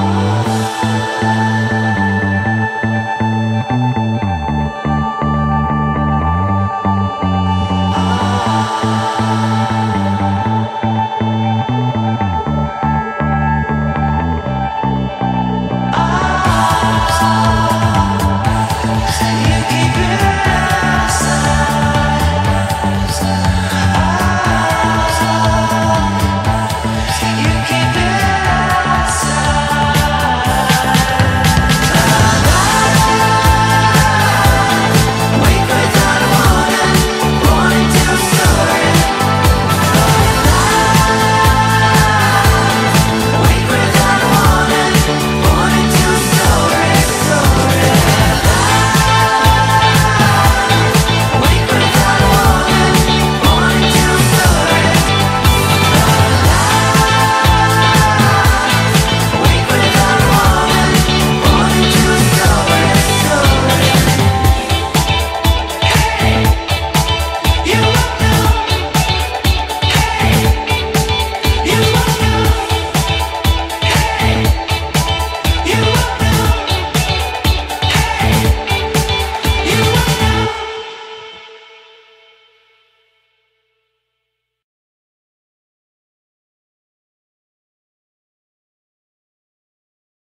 Oh.